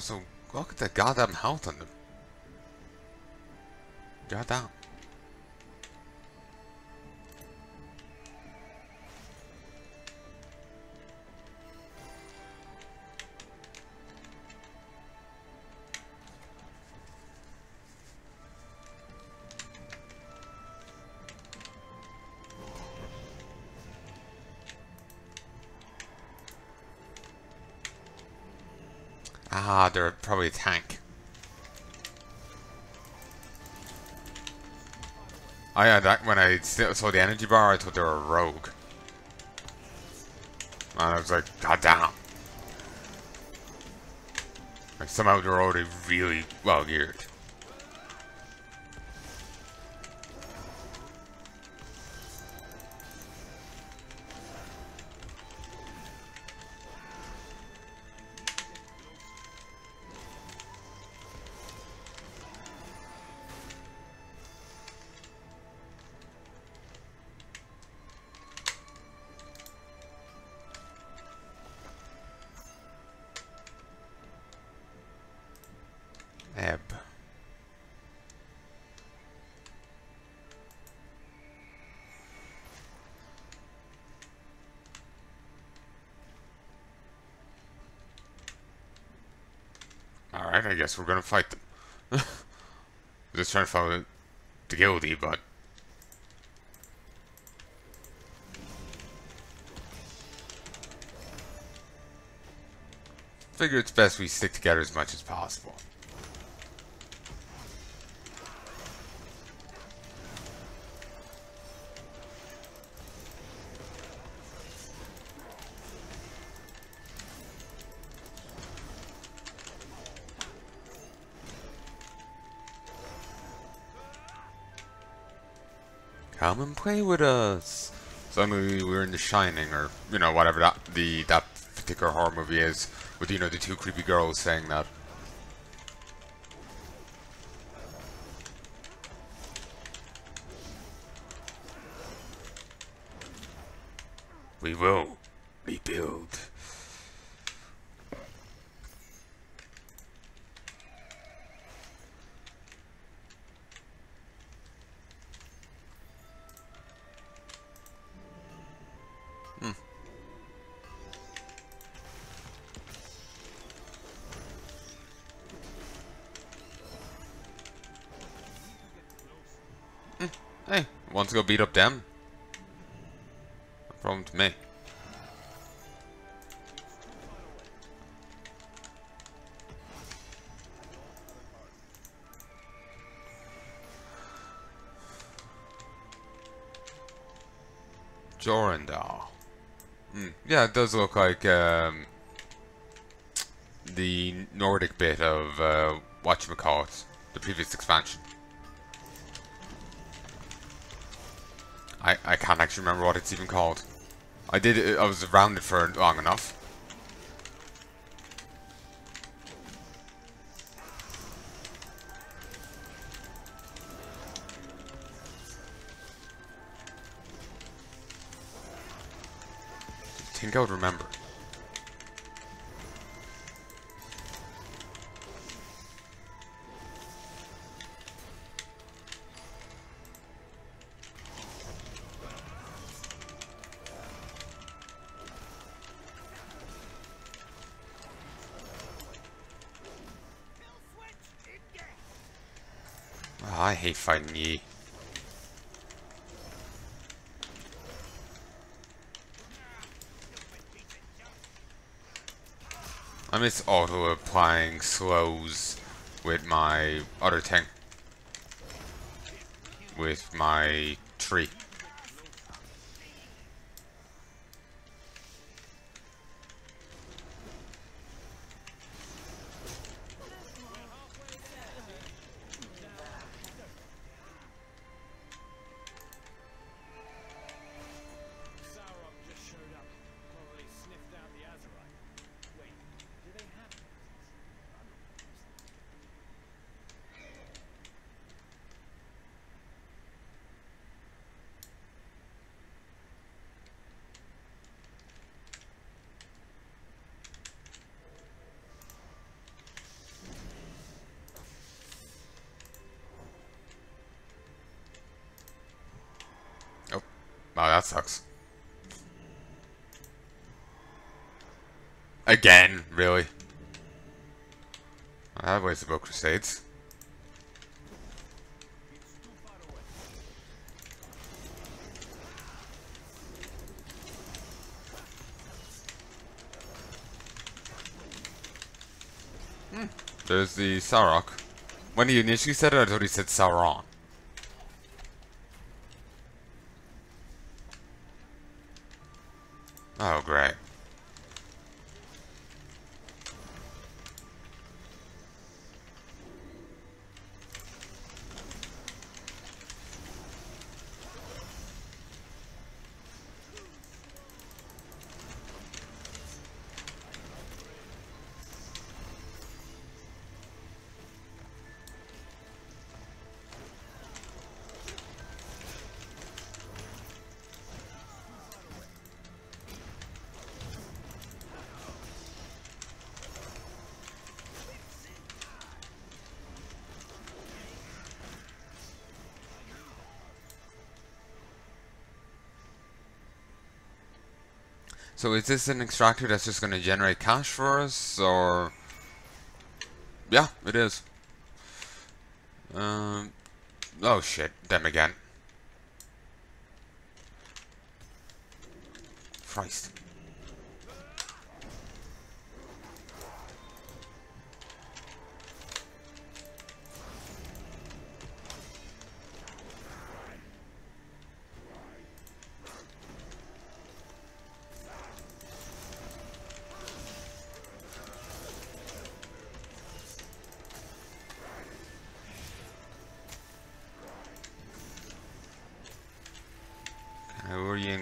Also, look at the goddamn health on them. Goddamn. Probably a tank. I had that when I saw the energy bar, I thought they were a rogue. And I was like, God damn. Like somehow they're already really well geared. I guess we're gonna fight them. Just trying to follow the guilty, but... Figure it's best we stick together as much as possible. Come and play with us. So were in The Shining, or you know whatever that the that particular horror movie is, with you know the two creepy girls saying that. Hey, want to go beat up them? No problem to me. Jorundall. Hmm. Yeah, it does look like um, the Nordic bit of uh, whatchamacallit, the previous expansion. I, I can't actually remember what it's even called. I did it, I was around it for long enough. I think I would remember. I hate fighting ye. I miss auto applying slows with my other tank. With my tree. That sucks. Again, really? I have ways to both crusades. Hmm. There's the Sarok. When he initially said it, I thought he said Sauron. So is this an extractor that's just going to generate cash for us, or... Yeah, it is. Um, oh shit, them again. Christ.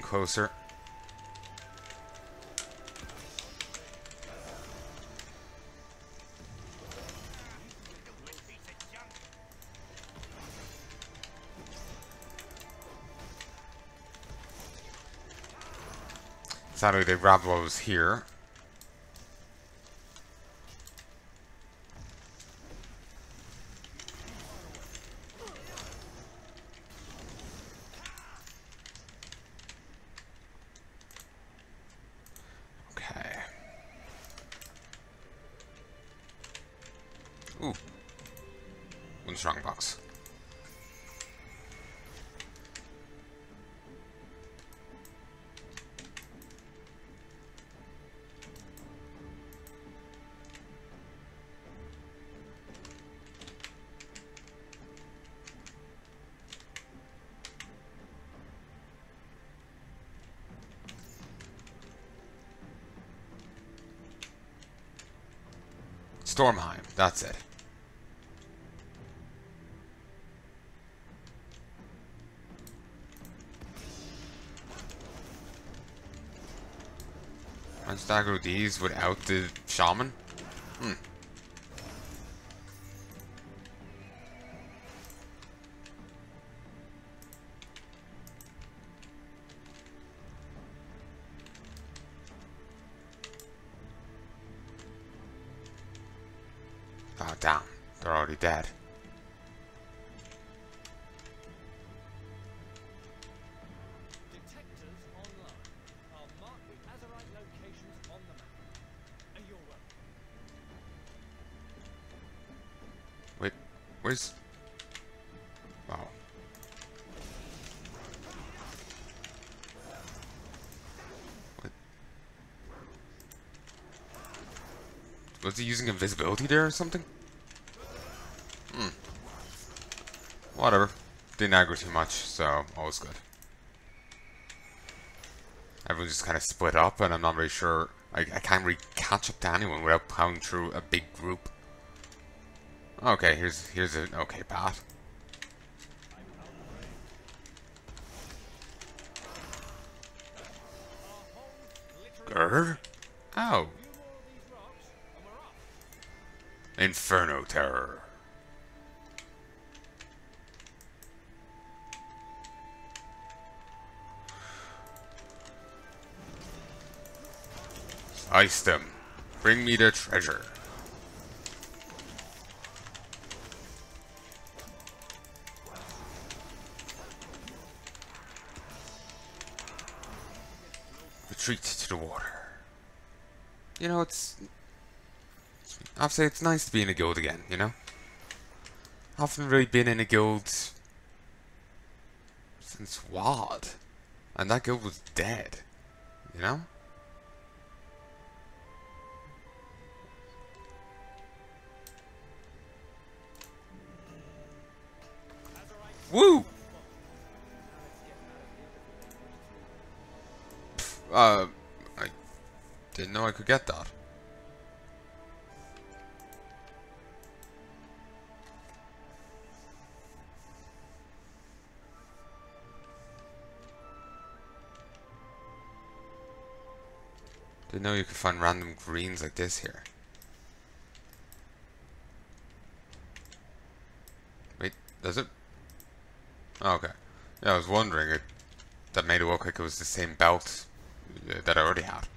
Closer. Sadly, they grabbed what was here. Okay. Ooh. Box. Stormheim, that's it. Stagger these without the shaman? Hmm. Oh, damn. They're already dead. Where's... What? Was he using invisibility there or something? Hmm. Whatever. Didn't aggro too much, so all's good. Everyone's just kind of split up, and I'm not really sure. I, I can't really catch up to anyone without plowing through a big group. Okay, here's here's an okay path. Grr? Oh, we're off. Inferno Terror. Ice them. Bring me the treasure. Retreat to the water. You know, it's. I'll say it's nice to be in a guild again, you know? I haven't really been in a guild since WoD. And that guild was dead, you know? Woo! Uh, I didn't know I could get that. Didn't know you could find random greens like this here. Wait, does it? Oh, okay. Yeah, I was wondering. It, that made it look like it was the same belt that I already have.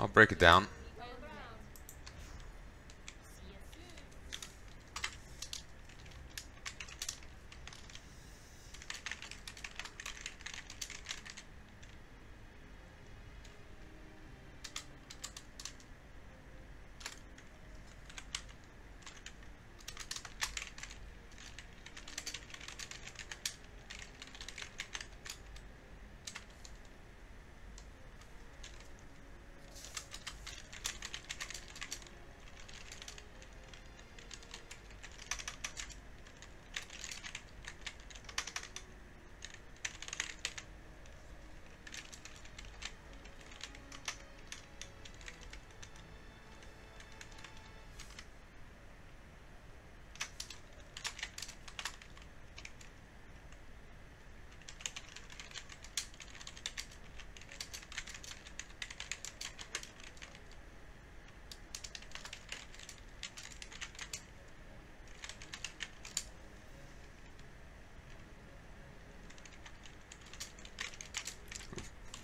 I'll break it down.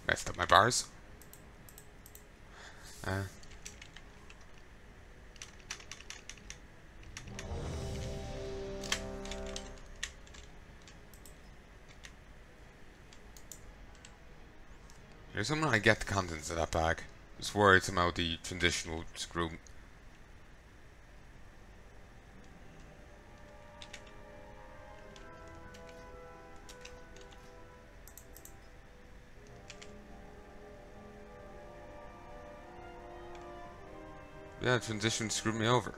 Messed up my bars. Uh, something I get the contents of that bag. Just worried somehow the transition will screw Yeah, transition screwed me over.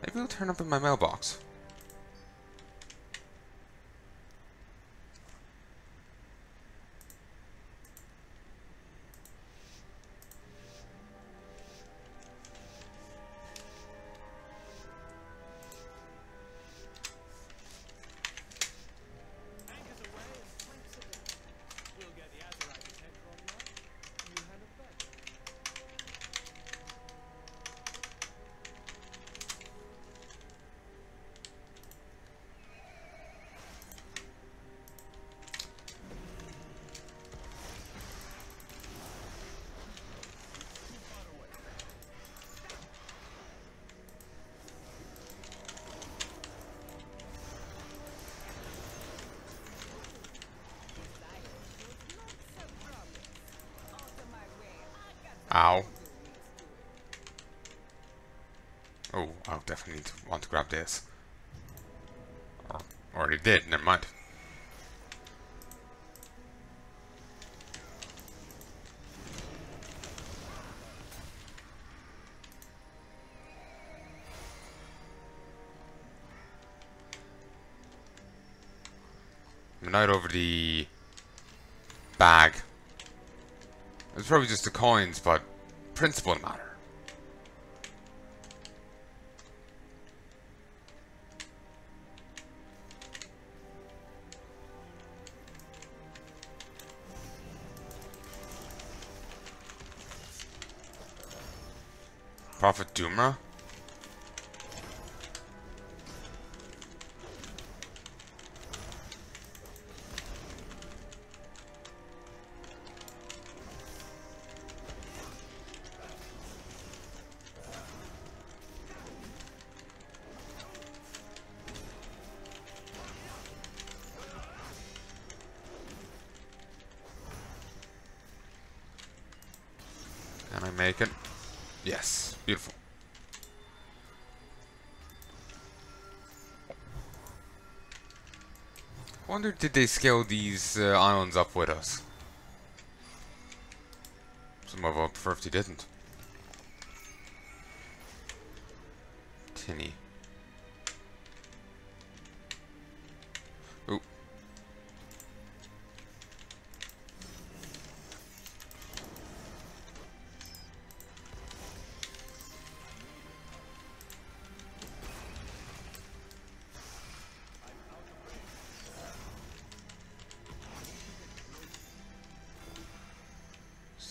Maybe it'll turn up in my mailbox. Ow. Oh, I'll definitely need to want to grab this. Or already did, never mind. I'm not over the bag. It's probably just the coins, but principle matter. Prophet Doomra? Did they scale these uh, islands up with us? Some of them prefer if they didn't.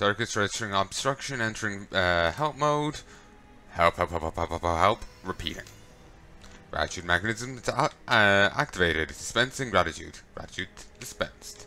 Circuits registering obstruction, entering uh, help mode. Help, help, help, help, help, help, help. Repeating. Gratitude mechanism uh, activated. Dispensing gratitude. Gratitude dispensed.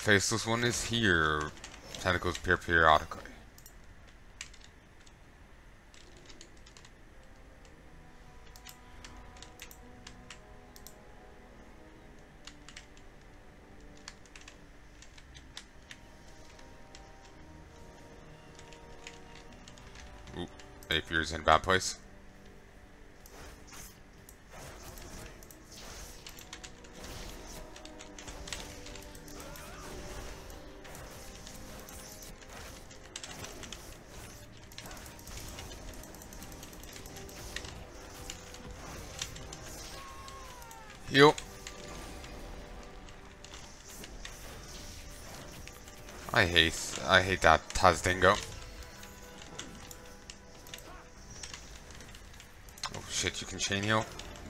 Faceless one is here. Tentacles appear periodically. Oop, Apier's in a bad place. Hate that Taz'dingo. Oh shit, you can chain heal?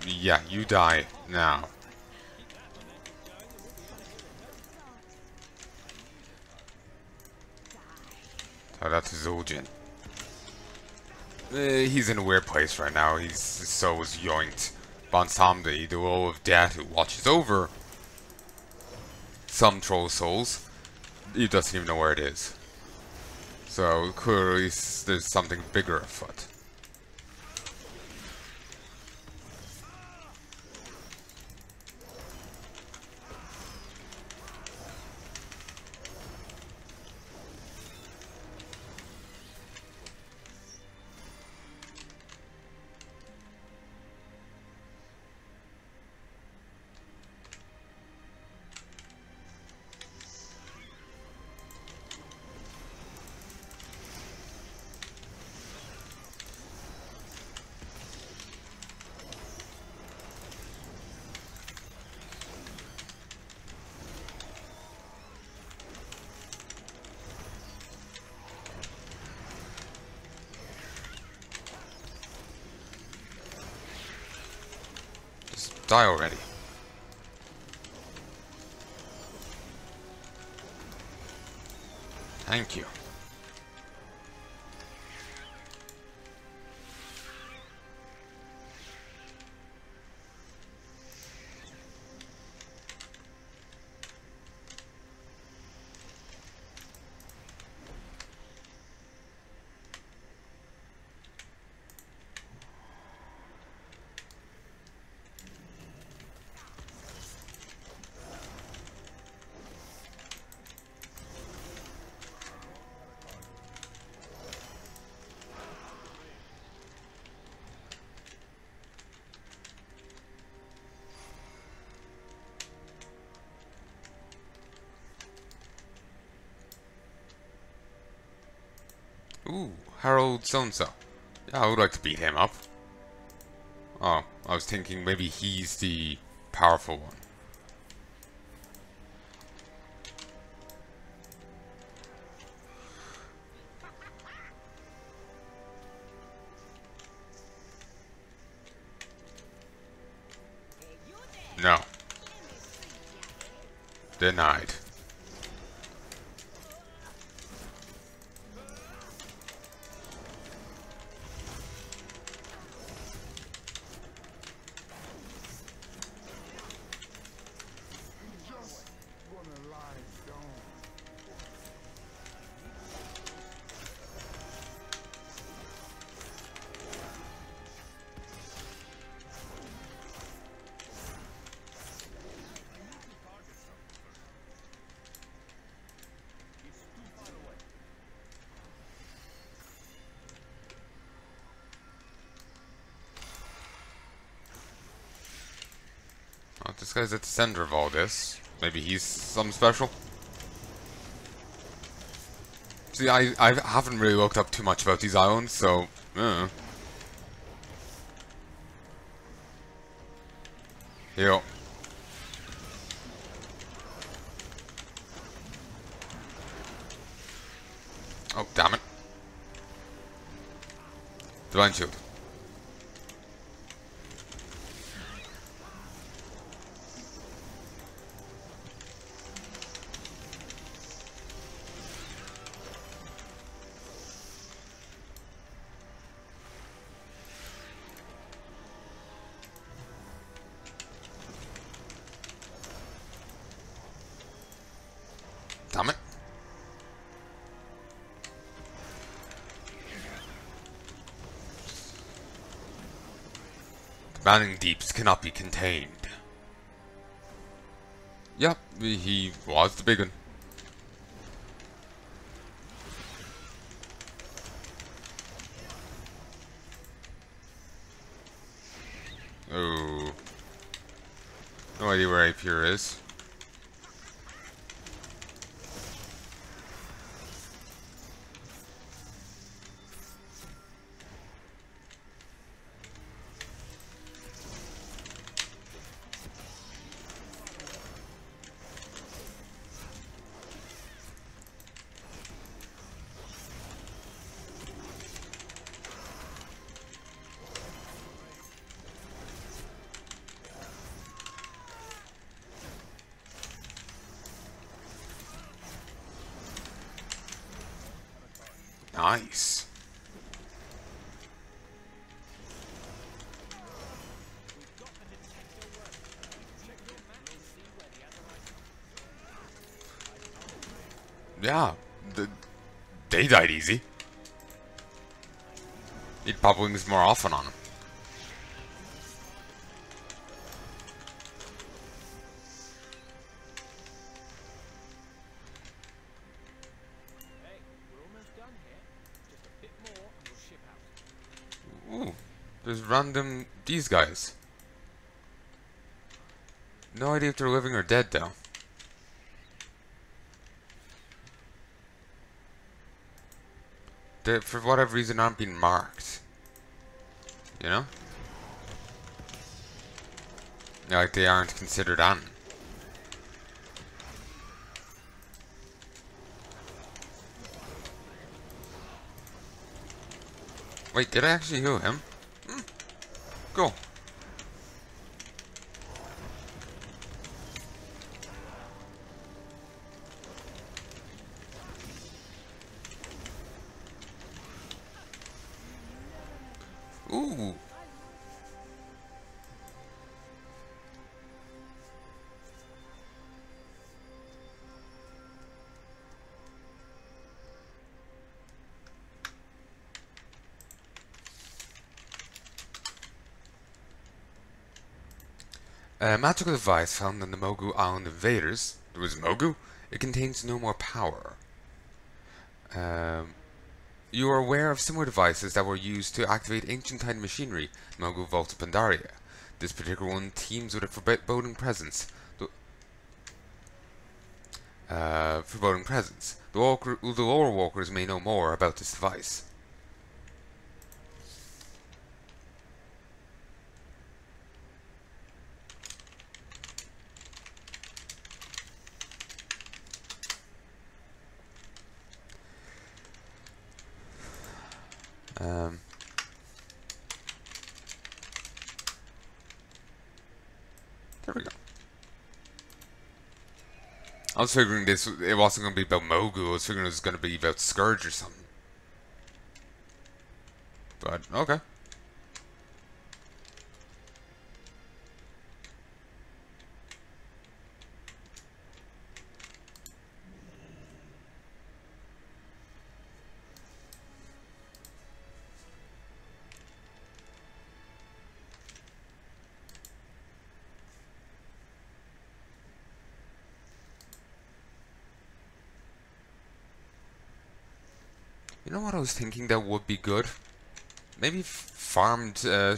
Yeah, you die now. Oh, that's Zul'jin. Uh, he's in a weird place right now. He's so is yoinked. Bwonsamdi, the loa of death who watches over some troll souls. He doesn't even know where it is. So clearly there's something bigger afoot. Die already. Thank you. Ooh, Harold so-and-so. Yeah, I would like to beat him up. Oh, I was thinking maybe he's the powerful one. This guy's at the center of all this. Maybe he's something special. See, I, I haven't really looked up too much about these islands, so... Uh. Yo. Oh, damn it. Divine Shield. Manning Deeps cannot be contained. Yep, he was the big one. Oh. No idea where Apure is. They died easy. Need pop wings more often on them. Ooh, there's random these guys. No idea if they're living or dead though. They, for whatever reason, aren't being marked. You know? Like they aren't considered on. Wait, did I actually heal him? Hmm. Cool. A magical device found on the Mogu Island invaders. There was Mogu? It contains no more power. Um, you are aware of similar devices that were used to activate ancient time machinery, Mogu of Pandaria. This particular one teems with a foreboding presence. The- Uh, foreboding presence. The, walker, the lower walkers may know more about this device. I was figuring this it wasn't going to be about Mogu. I was figuring it was going to be about Scourge or something. But okay. You know what I was thinking that would be good? Maybe farmed uh,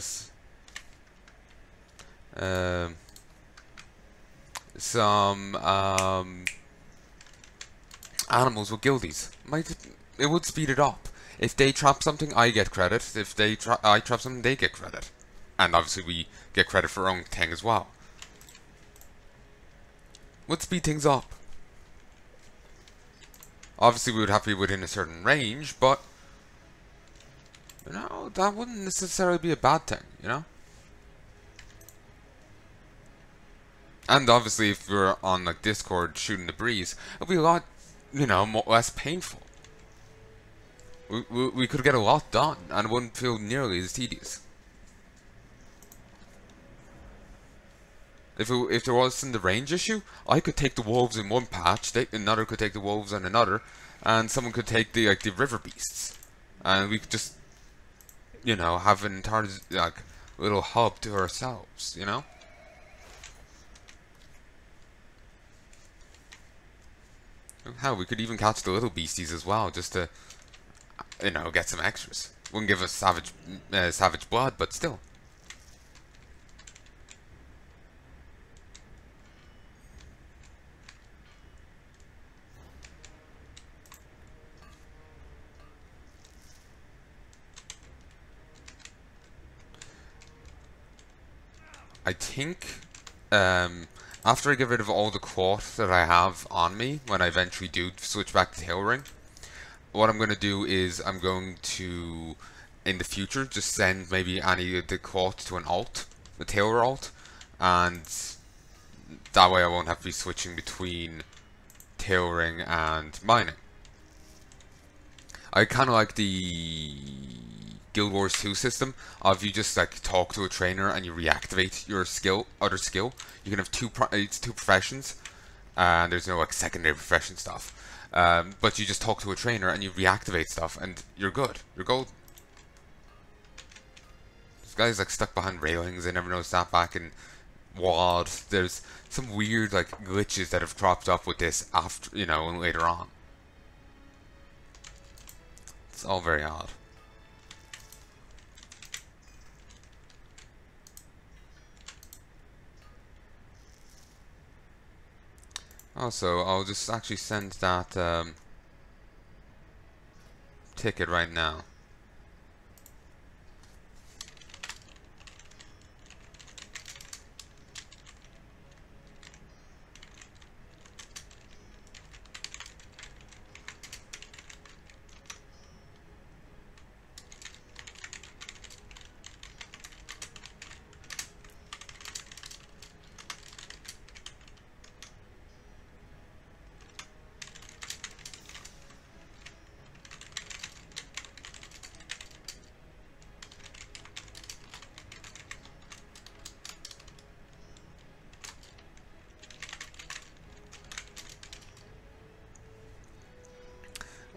um, some um, animals with guildies. Might it would speed it up. If they trap something, I get credit. If they tra- I trap something, they get credit. And obviously, we get credit for our own thing as well. Would speed things up. Obviously, we would have to be within a certain range, but you know that wouldn't necessarily be a bad thing, you know. And obviously, if we're on like Discord shooting the breeze, it'll be a lot, you know, more, less painful. We, we we could get a lot done, and it wouldn't feel nearly as tedious. If it, if there wasn't the range issue, I could take the wolves in one patch, they, another could take the wolves in another, and someone could take the like the river beasts, and we could just, you know, have an entire like little hub to ourselves, you know. Hell, we could even catch the little beasties as well, just to, you know, get some extras. Wouldn't give us savage, uh, savage blood, but still. I think um, after I get rid of all the quartz that I have on me, when I eventually do switch back to Tailoring, what I'm going to do is I'm going to, in the future, just send maybe any of the quartz to an alt, the Tailor alt, and that way I won't have to be switching between tailoring and mining. I kind of like the Guild Wars 2 system of you just like talk to a trainer and you reactivate your skill, other skill. You can have two pro- it's two professions, and there's no like secondary profession stuff. Um, but you just talk to a trainer and you reactivate stuff, and you're good. You're gold. This guy's like stuck behind railings. I never noticed that back in WoD. There's some weird like glitches that have cropped up with this after you know later on. It's all very odd. Also, I'll just actually send that um, ticket right now.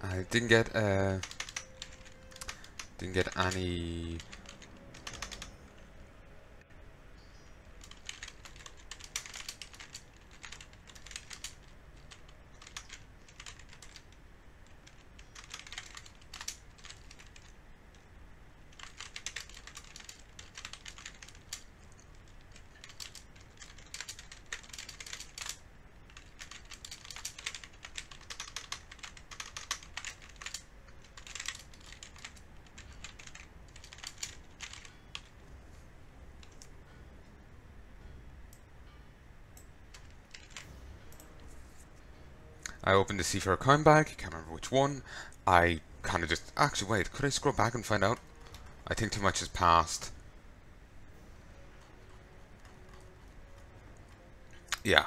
I didn't get uh didn't get any I opened the Seafarer coin bag, can't remember which one. I kind of just... Actually, wait, could I scroll back and find out? I think too much has passed. Yeah.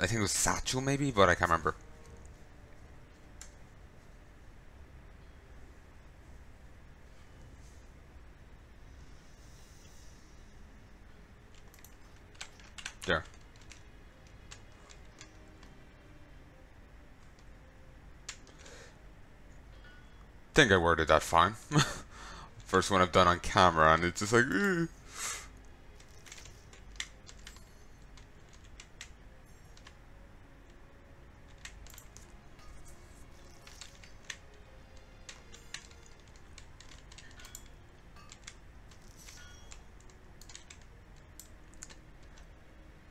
I think it was Satchel maybe, but I can't remember. There. Think I worded that fine. First one I've done on camera, and it's just like. "Ugh."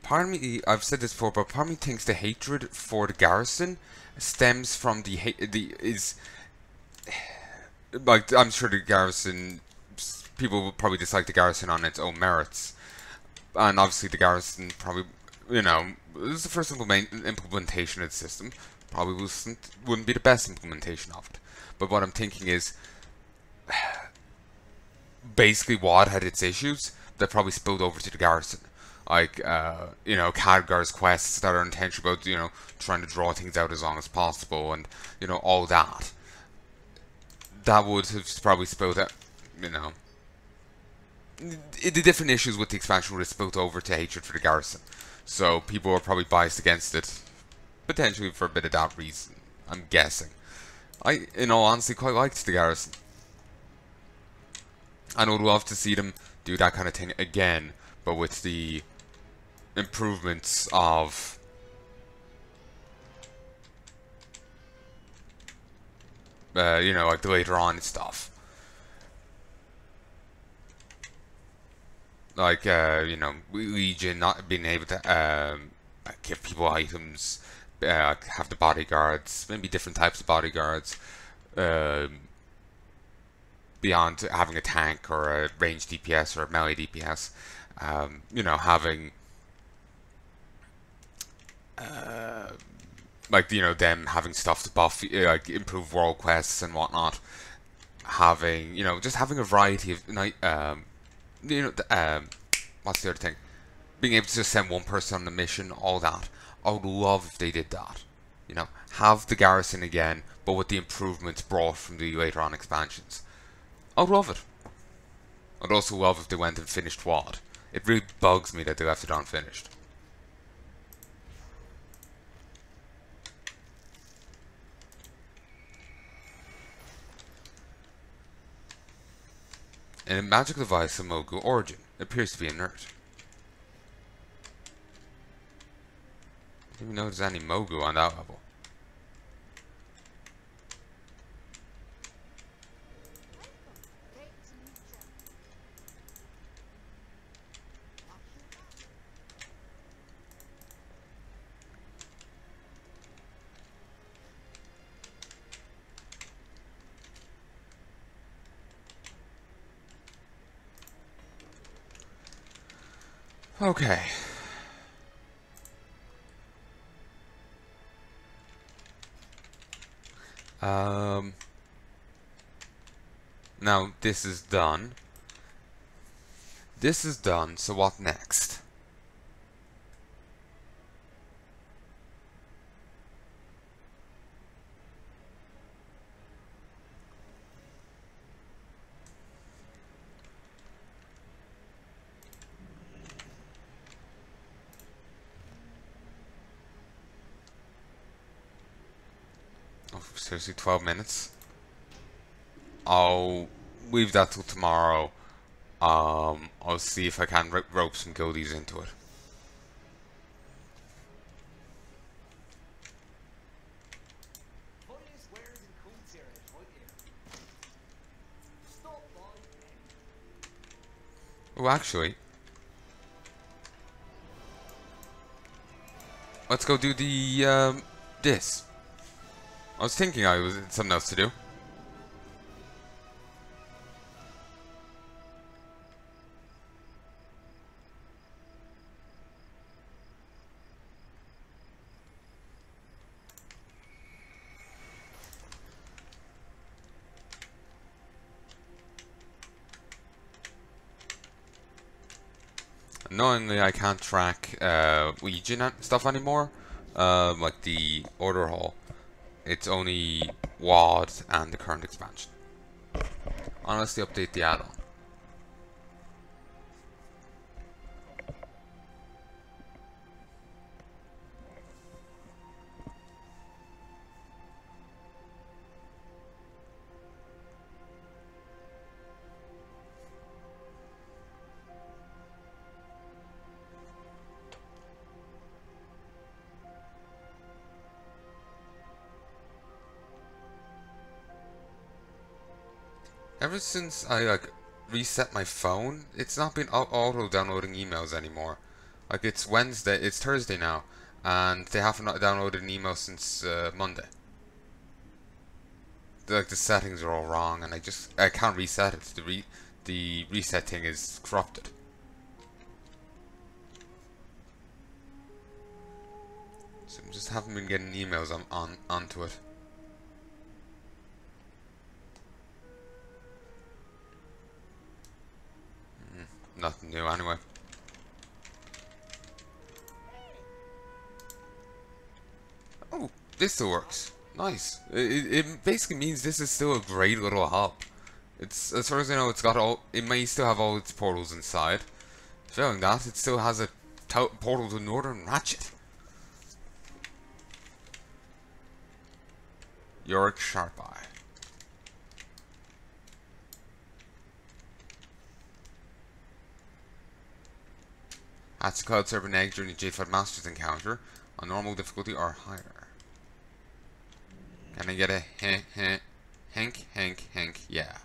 Part me, I've said this before, but part me thinks the hatred for the garrison stems from the hate. The is like I'm sure the garrison people will probably dislike the garrison on its own merits, and obviously the garrison probably you know this is the first implementation of the system. Probably wasn't wouldn't be the best implementation of it, but what I'm thinking is basically WoD had its issues that probably spilled over to the garrison. Like, uh, you know, Khadgar's quests that are intentional about, you know, trying to draw things out as long as possible and, you know, all that that would have probably spilled out, you know. The different issues with the expansion would have spilled over to hatred for the garrison. So people are probably biased against it, potentially for a bit of that reason, I'm guessing. I, in all honesty, quite liked the garrison. And would love to see them do that kind of thing again, but with the improvements of uh, you know, like the later on stuff. Like, uh, you know, Legion not being able to um, give people items, uh, have the bodyguards, maybe different types of bodyguards, um, beyond having a tank or a ranged DPS or a melee DPS. Um, you know, having uh, like you know them having stuff to buff, like improve world quests and whatnot. Having you know just having a variety of night, um, you know, um, what's the other thing? Being able to just send one person on the mission, all that. I would love if they did that. You know, have the garrison again, but with the improvements brought from the later on expansions. I'd love it. I'd also love if they went and finished WoD. It really bugs me that they left it unfinished. And a magic device of Mogu origin. Appears to be inert. I don't even know if there's any Mogu on that level. Okay. Um, now, this is done. This is done, so what next? Seriously, 12 minutes? I'll leave that till tomorrow. Um, I'll see if I can ro rope some goodies into it. Funniest wares in cool series right here. Stop by. Oh, actually. Let's go do the, um, this. I was thinking I was something else to do. Knowingly, I can't track uh, Ouija stuff anymore, uh, like the order hall. It's only WoD and the current expansion. Unless they update the add-on. Ever since I like reset my phone, it's not been auto downloading emails anymore. Like it's Wednesday, it's Thursday now, and they haven't downloaded an email since uh, Monday. The- Like the settings are all wrong, and I just I can't reset it. The re the reset thing is corrupted. So I'm just haven't been getting emails on, on onto it. Nothing new anyway. Oh, this still works. Nice. It, it basically means this is still a great little hub. It's as far as I know, it's got all. It may still have all its portals inside. Failing that, it still has a portal to Northern Ratchet. Yorick Sharp Eye. That's a Cloud Serpent Egg during the J5 Masters encounter on normal difficulty or higher. Can I get a heh Hank Hank Hank yeah.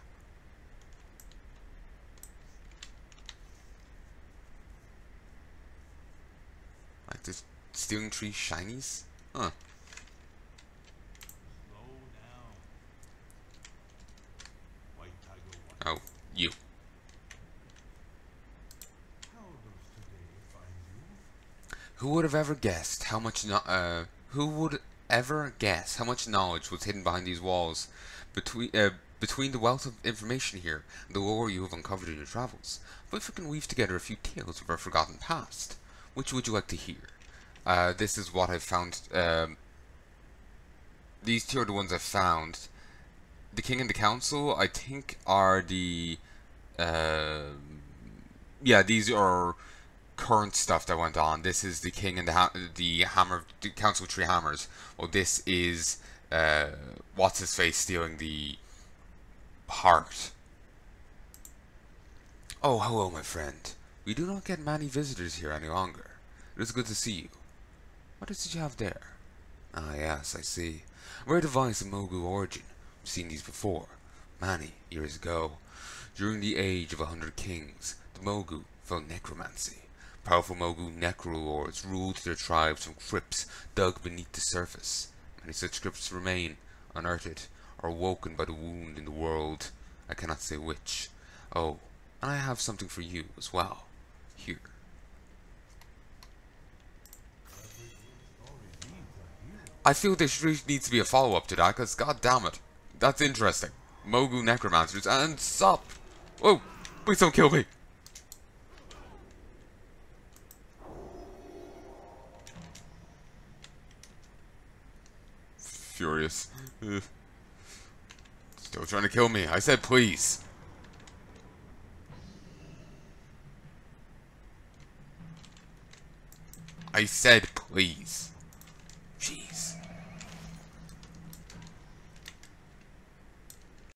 Like this stealing tree shinies? Huh. Slow down. White Tiger White. Oh, you. How does today find you? Who would have ever guessed how much no- uh who would ever guess how much knowledge was hidden behind these walls between uh, between the wealth of information here and the lore you have uncovered in your travels. But if we can weave together a few tales of our forgotten past, which would you like to hear? Uh, this is what I've found. Um, these two are the ones I've found. The king and the council, I think, are the. Uh, yeah, these are current stuff that went on. This is the king and the ha- the hammer, the council Three Hammers. Well, this is uh, what's his face stealing the heart. Oh, hello, my friend. We do not get many visitors here any longer. It is good to see you. What is it you have there? Ah, yes, I see. Rare device of Mogu origin. We've seen these before, many years ago. During the age of a hundred kings, the Mogu fell necromancy. Powerful Mogu necrolords ruled their tribes from crypts dug beneath the surface. Many such crypts remain unearthed or woken by the wound in the world. I cannot say which. Oh, and I have something for you as well. Here. I feel there needs to be a follow-up to that, because god damn it. That's interesting. Mogu Necromancers and Sup! Whoa! Please don't kill me! Furious. Still trying to kill me. I said please. I said please.